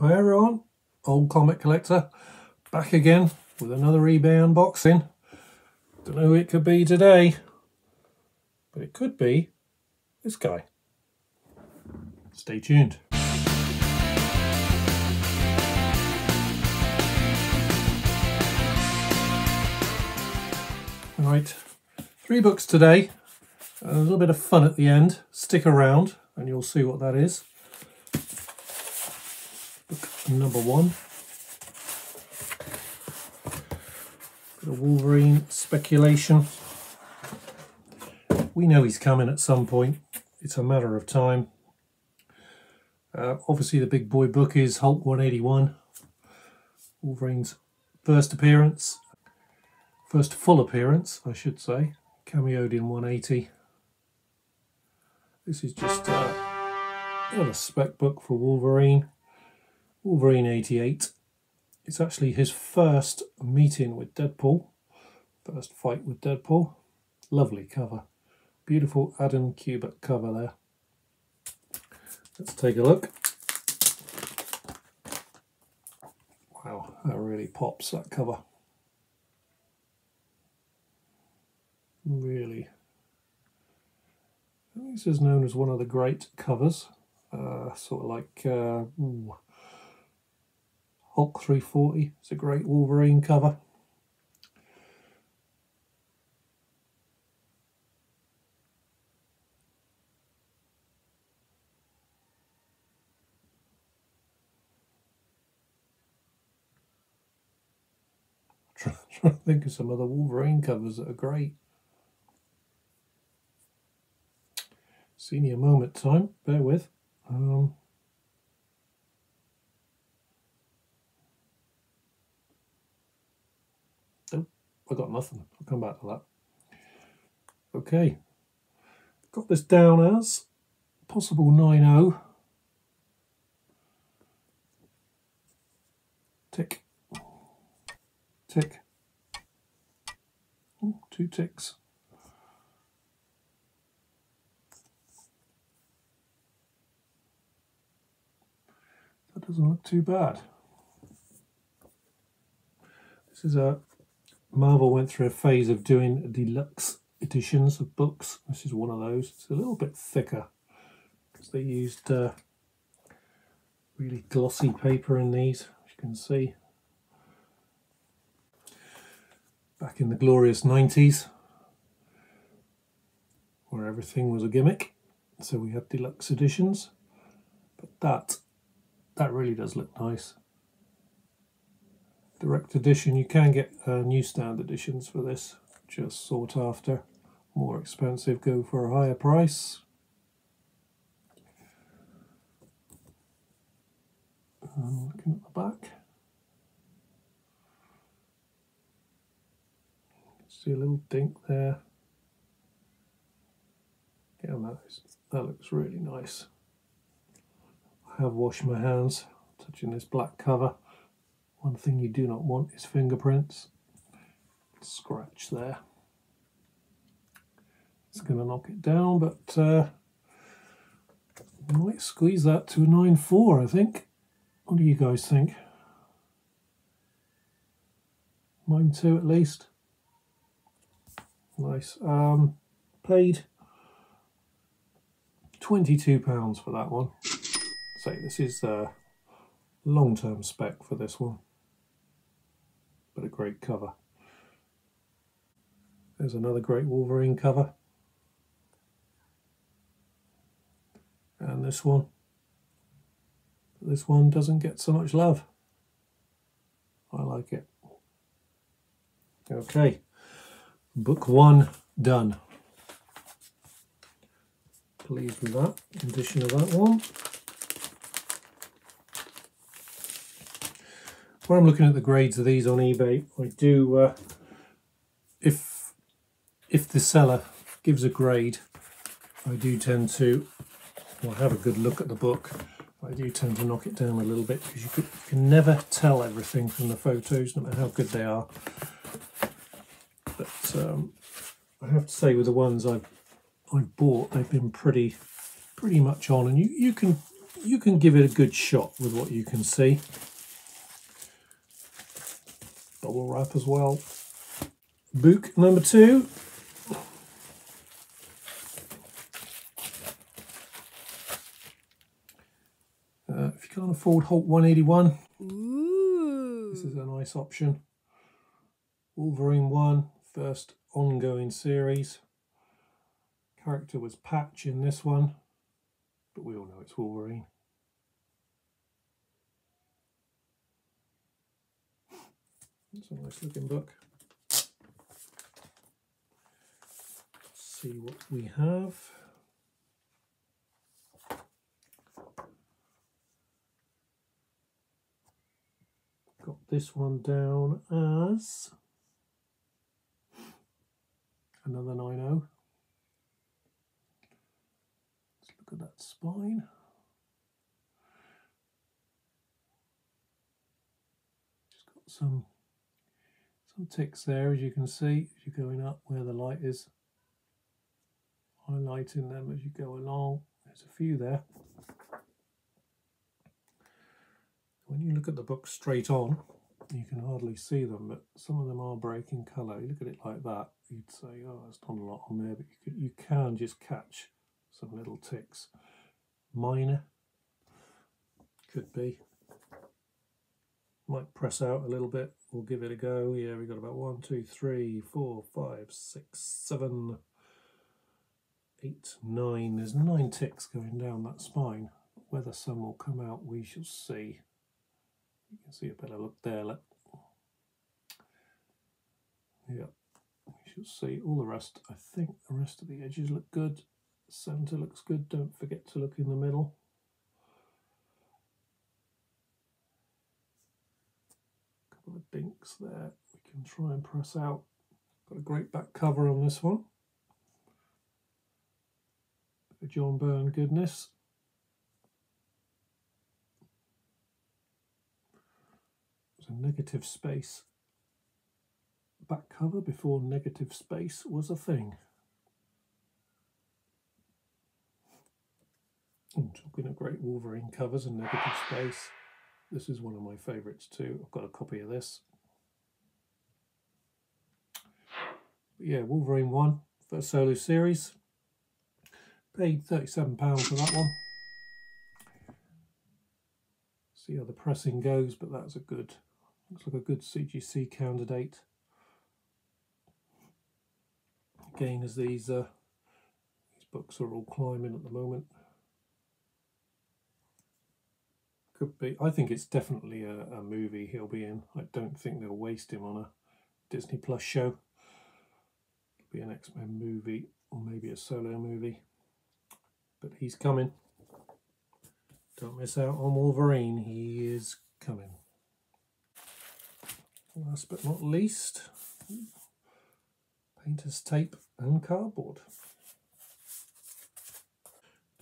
Hi everyone, old comic collector, back again with another eBay unboxing. Don't know who it could be today, but it could be this guy. Stay tuned. Right, three books today, a little bit of fun at the end. Stick around and you'll see what that is number one. Of Wolverine speculation. We know he's coming at some point. It's a matter of time. Uh, obviously the big boy book is Hulk 181. Wolverine's first appearance. First full appearance, I should say. Cameoed in 180. This is just uh, a spec book for Wolverine. Wolverine 88. It's actually his first meeting with Deadpool, first fight with Deadpool. Lovely cover. Beautiful Adam Kubert cover there. Let's take a look. Wow, that really pops, that cover. Really. This is known as one of the great covers. Uh, sort of like uh, ooh, Hulk 340. It's a great Wolverine cover. Trying to think of some other Wolverine covers that are great. Senior moment time, bear with. Um, I got nothing. I'll come back to that. Okay. Got this down as possible 9-0. Tick. Tick. Ooh, two ticks. That doesn't look too bad. This is a Marvel went through a phase of doing deluxe editions of books. This is one of those. It's a little bit thicker because they used uh, really glossy paper in these, as you can see. Back in the glorious 90s, where everything was a gimmick. So we had deluxe editions. But that, that really does look nice direct edition. You can get uh, newsstand editions for this, just sought after. More expensive, go for a higher price. Um, looking at the back. See a little dink there. Yeah, that, is, that looks really nice. I have washed my hands touching this black cover. One thing you do not want is fingerprints. Scratch there. It's going to knock it down, but uh, might squeeze that to a 9.4, I think. What do you guys think? 9.2 at least. Nice. Um, paid £22 for that one. So this is a long-term spec for this one but a great cover. There's another great Wolverine cover. And this one. This one doesn't get so much love. I like it. Okay, book one done. Pleased with that, condition of that one. When I'm looking at the grades of these on eBay, I do, uh, if, if the seller gives a grade, I do tend to, well, have a good look at the book. I do tend to knock it down a little bit because you, you can never tell everything from the photos, no matter how good they are. But um, I have to say, with the ones I've I've bought, they've been pretty pretty much on, and you you can you can give it a good shot with what you can see. Bubble wrap as well. Book number two. Uh, if you can't afford Hulk 181, Ooh. this is a nice option. Wolverine 1, first ongoing series. Character was Patch in this one, but we all know it's Wolverine. It's a nice looking book. Let's see what we have. Got this one down as another 90. Let's look at that spine. Just got some some ticks there as you can see as you're going up where the light is highlighting them as you go along. There's a few there. When you look at the book straight on, you can hardly see them, but some of them are breaking colour. You look at it like that, you'd say, oh, there's not a lot on there, but you, you can just catch some little ticks. Minor, could be. Might press out a little bit. We'll give it a go. Yeah, we've got about one, two, three, four, five, six, seven, eight, nine. There's nine ticks going down that spine. Whether some will come out, we shall see. You can see a better look there. Look. Yeah, we shall see. All the rest, I think the rest of the edges look good. Centre looks good. Don't forget to look in the middle. Of dinks there. We can try and press out. Got a great back cover on this one. John Byrne goodness. There's a negative space back cover before negative space was a thing. I'm talking of great Wolverine covers and negative space. This is one of my favourites too. I've got a copy of this. But yeah, Wolverine 1, first solo series. Paid £37 for that one. See how the pressing goes, but that's a good, looks like a good CGC candidate. Again, as these, uh, these books are all climbing at the moment. Could be, I think it's definitely a, a movie he'll be in. I don't think they'll waste him on a Disney Plus show. It'll be an X-Men movie or maybe a solo movie but he's coming. Don't miss out on Wolverine, he is coming. Last but not least, painter's tape and cardboard.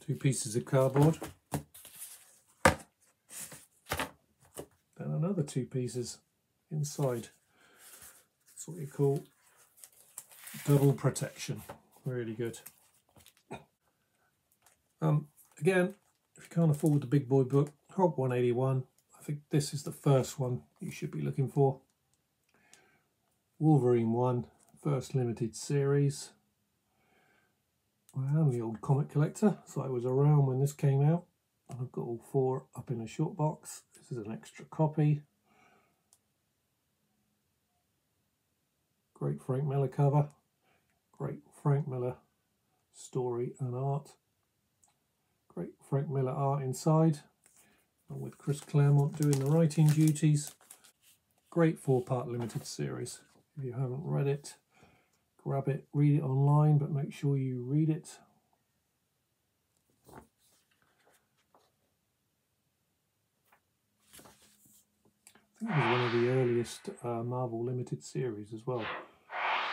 Two pieces of cardboard. Another two pieces inside. That's what you call double protection. Really good. Um, again, if you can't afford the big boy book, Hulk 181, I think this is the first one you should be looking for. Wolverine 1, first limited series. I am the old comic collector, so I was around when this came out. I've got all four up in a short box. This is an extra copy. Great Frank Miller cover. Great Frank Miller story and art. Great Frank Miller art inside, and with Chris Claremont doing the writing duties. Great four-part limited series. If you haven't read it, grab it, read it online, but make sure you read it. I think it was one of the earliest uh, Marvel limited series as well.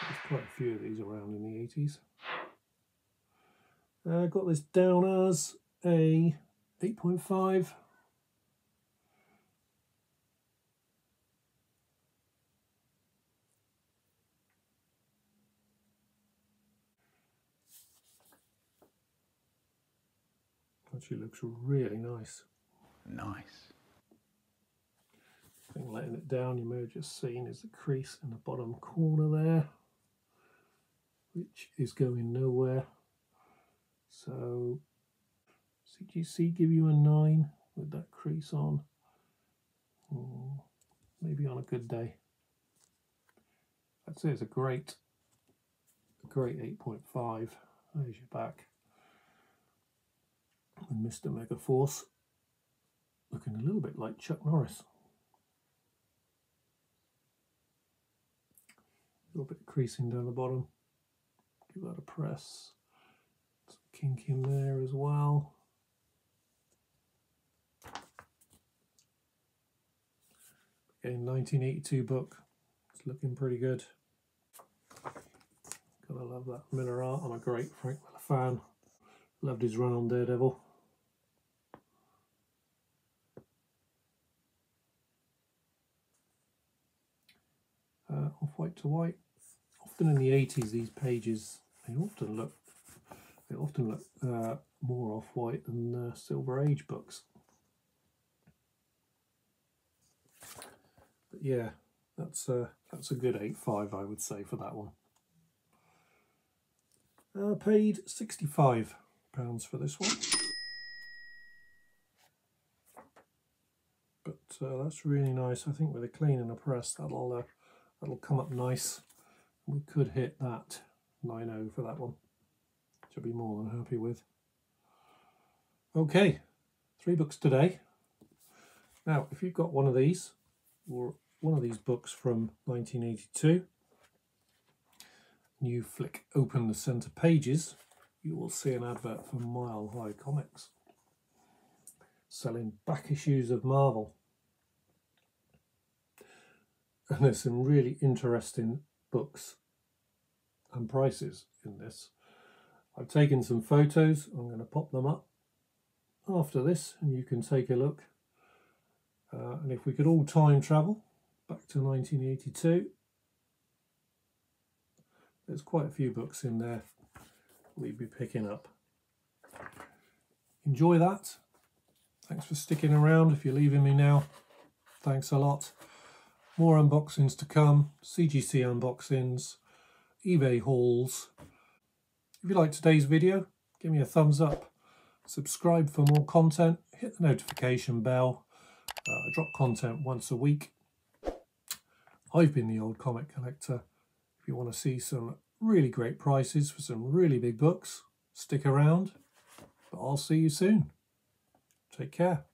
There's quite a few of these around in the 80s. I uh, got this down as a 8.5 I Actually looks really nice. Nice. I think letting it down you may have just seen is the crease in the bottom corner there which is going nowhere. So CGC give you a 9 with that crease on. Hmm, maybe on a good day. I'd say it's a great great 8.5 there's your back. And Mr. Megaforce looking a little bit like Chuck Norris. A little bit creasing down the bottom. Give that a press. Some kink in there as well. Again, 1982 book. It's looking pretty good. Gotta love that Miller art. I'm a great Frank Miller fan. Loved his run on Daredevil. uh, off white to white. Often in the 80s, these pages they often look they often look uh, more off white than uh, Silver Age books. But yeah, that's a that's a good 8.5 I would say for that one. Uh, paid 65 pounds for this one. But uh, that's really nice. I think with a clean and a press, that'll uh, that'll come up nice. We could hit that 9.0 for that one, which I'll be more than happy with. Okay, three books today. Now, if you've got one of these, or one of these books from 1982, and you flick open the centre pages, you will see an advert for Mile High Comics, selling back issues of Marvel and there's some really interesting books and prices in this. I've taken some photos, I'm going to pop them up after this and you can take a look. Uh, and if we could all time travel back to 1982, there's quite a few books in there we'd be picking up. Enjoy that. Thanks for sticking around. If you're leaving me now, thanks a lot. More unboxings to come, CGC unboxings, eBay hauls. If you like today's video, give me a thumbs up. Subscribe for more content, hit the notification bell. Uh, I drop content once a week. I've been the Old Comic Collector. If you want to see some really great prices for some really big books, stick around. But I'll see you soon. Take care.